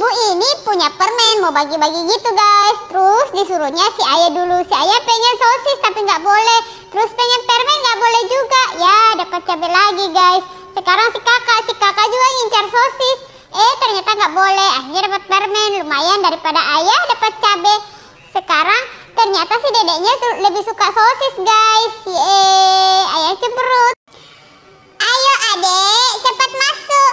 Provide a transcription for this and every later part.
ibu ini punya permen mau bagi-bagi gitu guys. Terus disuruhnya si ayah dulu. Si ayah pengen sosis tapi nggak boleh. Terus pengen permen nggak boleh juga. Ya dapat cabai lagi guys. Sekarang si kakak, si kakak juga ngincar sosis. Eh ternyata nggak boleh. Akhirnya dapat permen lumayan daripada ayah dapat cabai. Sekarang ternyata si dedeknya lebih suka sosis guys. Eh ayah cemberut. Ayo adek, cepat masuk.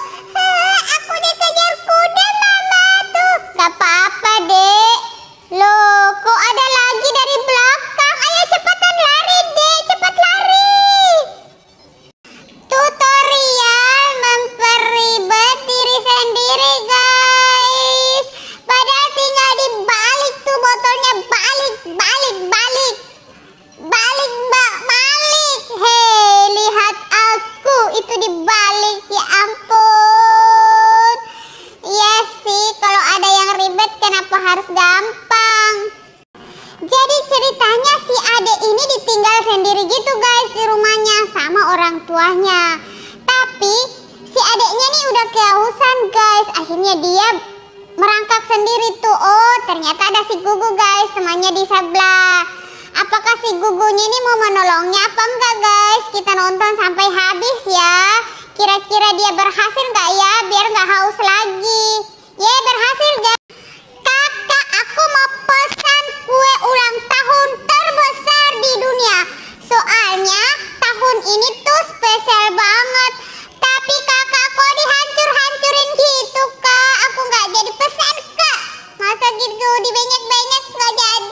Ceritanya si adek ini ditinggal sendiri gitu guys di rumahnya sama orang tuanya. Tapi si adeknya nih udah kehausan guys. Akhirnya dia merangkak sendiri tuh. Oh ternyata ada si Gugu guys temannya di sebelah. Apakah si Gugunya ini mau menolongnya apa enggak guys? Kita nonton sampai habis ya. Kira-kira dia berhasil nggak ya? Biar nggak haus lagi. Ye berhasil guys. Ini tuh spesial banget. Tapi kakak kok dihancur-hancurin gitu kak? Aku nggak jadi pesan kak. Masa gitu dibanyak-banyak nggak jadi?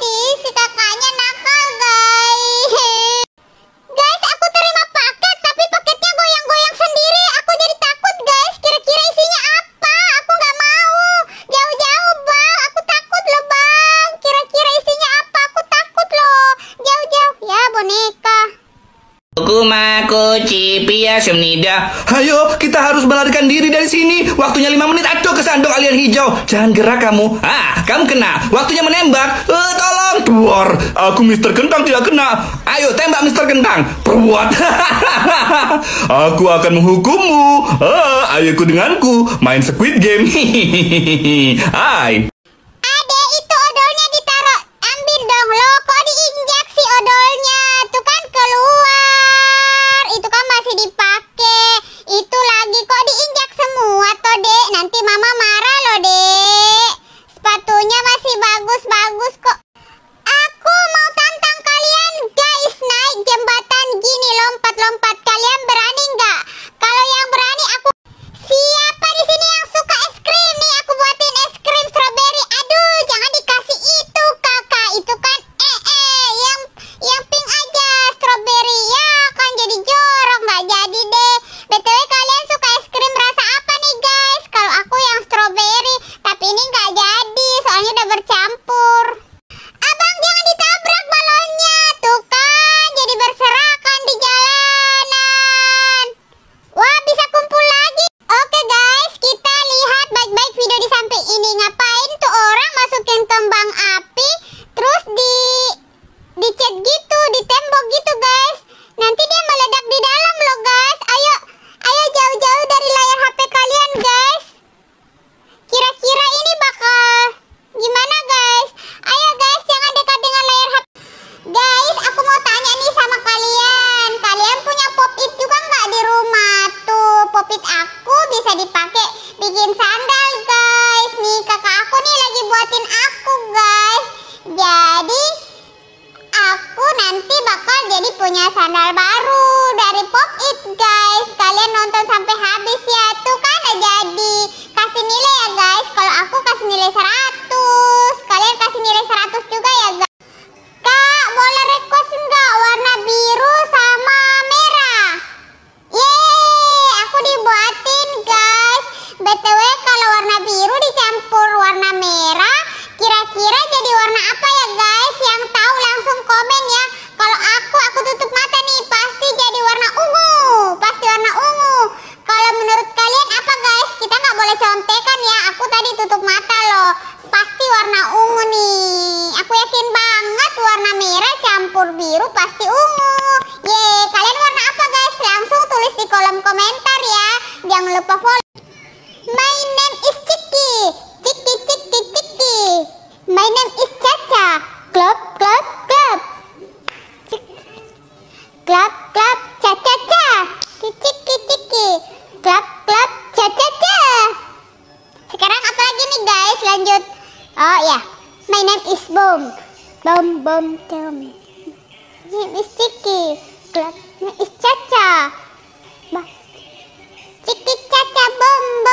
Kuma kuci pia semnida. Ayo, kita harus melarikan diri dari sini. Waktunya lima menit. Aduh, ke sandok alien hijau. Jangan gerak kamu. Ah, kamu kena. Waktunya menembak. Eh, tolong. Tuar, aku Mister Kentang tidak kena. Ayo, tembak Mister Kentang. Perbuat. aku akan menghukummu. Ah, ayo ikut denganku. Main Squid Game. Hai. Adek itu odolnya ditaruh. Ambil dong lo. Kok diinjak sih odolnya? Tuh kan keluar. Itu kan masih dipakai. Itu lagi kok diinjak semua toh dek. Nanti mama marah loh dek. Sepatunya masih bagus-bagus kok. Aku mau tantang kalian guys naik jembatan gini lompat-lompat. Kalian berani nggak? Kalau yang berani aku Siapa di sini yang suka es krim nih? Aku buatin es krim strawberry. Aduh, jangan dikasih itu, Kakak. Itu kan eh eh yang yang pink aja strawberry. Ya, kan jadi jorok nggak jadi deh. BTW kalian suka es krim rasa apa nih, guys? Kalau aku yang strawberry, tapi ini nggak jadi, soalnya udah bercampur. Abang jangan ditabrak balonnya. Tuh kan, jadi berserakan di jalanan. Wah, bisa kumpul lagi. Oke guys, kita lihat baik-baik video di samping ini. Ngapain tuh orang masukin kembang api, terus di dicat gitu, di tembok gitu guys. Nanti dia meledak di dalam loh guys. Ayo, ayo jauh-jauh dari layar HP kalian guys. Kira-kira ini bakal gimana guys? Ayo guys, jangan dekat dengan layar HP. Guys, aku mau tanya nih sama kalian. Kalian punya pop it juga nggak di rumah? Tuh, pop it aku bisa dipakai bikin sandal, guys. Nih, kakak aku buatin aku, guys. Jadi, aku nanti bakal jadi punya sandal baru dari pop it, guys. Kalian nonton Iya kan ya aku tadi tutup mata loh. Pasti warna ungu nih. Aku yakin banget warna merah campur biru pasti ungu. Ye kalian warna apa guys? Langsung tulis di kolom komentar ya. Jangan lupa follow. My name is Ciki Ciki Ciki Ciki my name is Caca. Klop klop. Oh yeah, my name is Boom. Boom Boom tell me. Name is Chiki. Name is Chacha. Chiki Chacha Boom.